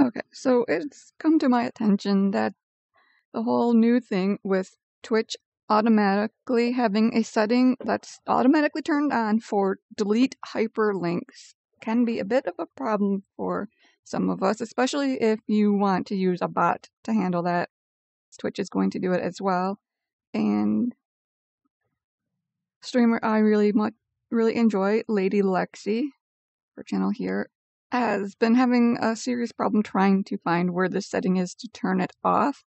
Okay, so it's come to my attention that the whole new thing with Twitch automatically having a setting that's automatically turned on for delete hyperlinks can be a bit of a problem for some of us, especially if you want to use a bot to handle that. Twitch is going to do it as well. And streamer I really much really enjoy, Lady Lexi, her channel here, has been having a serious problem trying to find where the setting is to turn it off.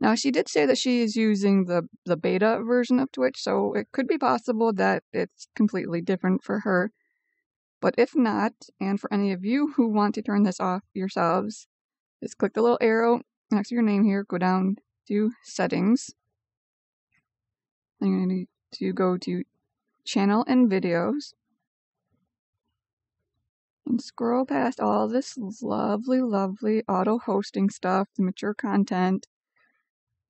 Now, she did say that she is using the, the beta version of Twitch, so it could be possible that it's completely different for her. But if not, and for any of you who want to turn this off yourselves, just click the little arrow next to your name here, go down to settings. Then you're going to go to channel and videos and scroll past all this lovely, lovely auto hosting stuff, the mature content.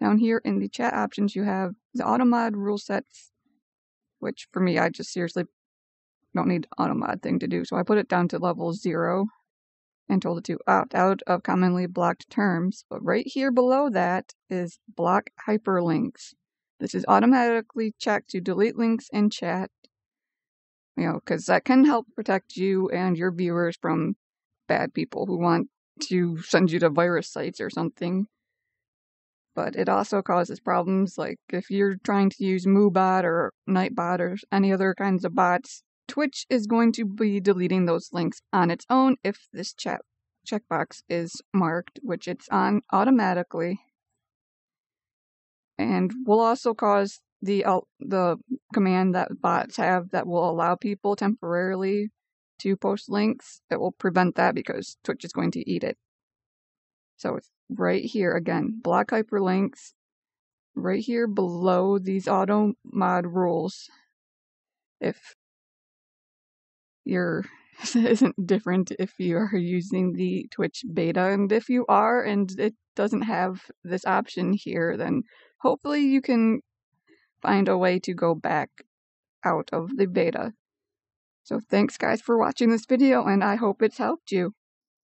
Down here in the chat options, you have the automod rule sets, which for me, I just seriously don't need automod thing to do. So I put it down to level zero and told it to opt out of commonly blocked terms. But right here below that is block hyperlinks. This is automatically checked to delete links in chat you know, because that can help protect you and your viewers from bad people who want to send you to virus sites or something. But it also causes problems like if you're trying to use MooBot or Nightbot or any other kinds of bots, Twitch is going to be deleting those links on its own if this chat checkbox is marked, which it's on automatically. And will also cause the uh, the command that bots have that will allow people temporarily to post links that will prevent that because Twitch is going to eat it. So it's right here again, block hyperlinks right here below these auto mod rules. If your isn't different if you are using the Twitch beta and if you are and it doesn't have this option here then hopefully you can find a way to go back out of the beta. So thanks guys for watching this video and I hope it's helped you.